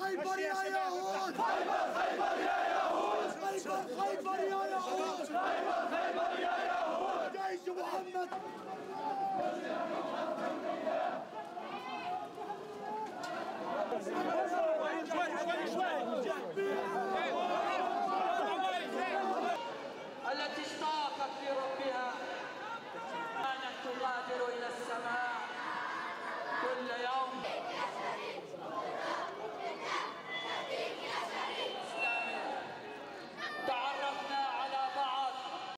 خيبر يا يهود خيبر خيبر يا يهود خيبر خيبر يا يهود خيبر خيبر يا يهود جيش محمد. شوي شوي شوي التي اشتاقت لربها كانت تغادر إلى السماء. كل يوم